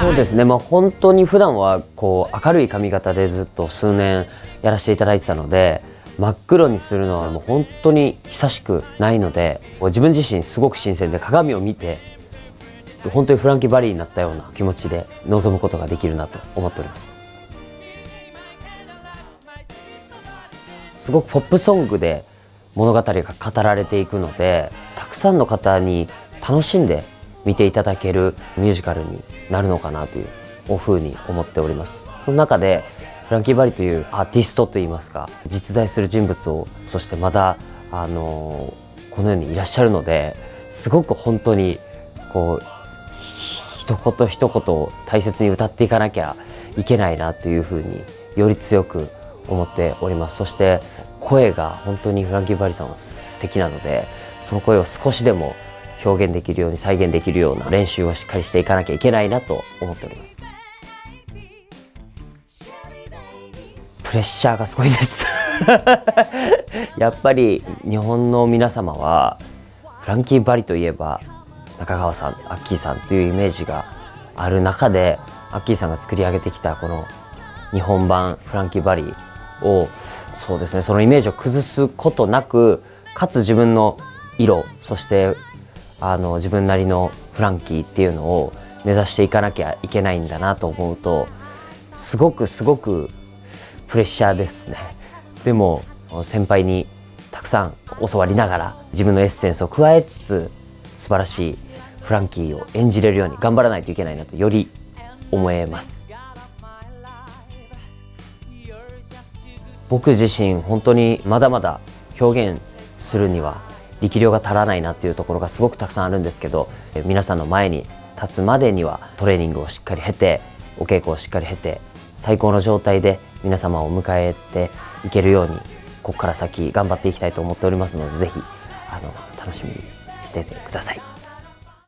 そうですね。まあ本当に普段はこう明るい髪型でずっと数年やらせていただいてたので真っ黒にするのはもう本当に久しくないので自分自身すごく新鮮で鏡を見て本当にフランキー・バリーになったような気持ちで臨むことができるなと思っております。すごくポップソングで物語が語られていくのでたくさんの方に楽しんで見ていただけるミュージカルになるのかなというふうに思っております。その中でフランキー・バリというアーティストといいますか実在する人物をそしてまたあのこのようにいらっしゃるのですごく本当にこう一言一言を大切に歌っていかなきゃいけないなというふうにより強く思っております。そして声が本当にフランキー・バリさんは素敵なのでその声を少しでも表現できるように再現できるような練習をしっかりしていかなきゃいけないなと思っております。プレッシャーがすごいです。やっぱり日本の皆様はフランキー・バリといえば中川さんアッキーさんというイメージがある中でアッキーさんが作り上げてきたこの日本版フランキー・バリをそうですねそのイメージを崩すことなくかつ自分の色そしてあの自分なりのフランキーっていうのを目指していかなきゃいけないんだなと思うとすごくすごくプレッシャーですね。でも先輩にたくさん教わりながら自分のエッセンスを加えつつ素晴らしいフランキーを演じれるように頑張らないといけないなとより思えます。僕自身本当にまだまだ表現するには力量が足らないなっていうところがすごくたくさんあるんですけど皆さんの前に立つまでにはトレーニングをしっかり経てお稽古をしっかり経て最高の状態で皆様を迎えていけるようにここから先頑張っていきたいと思っておりますので是非あの楽しみにしててください。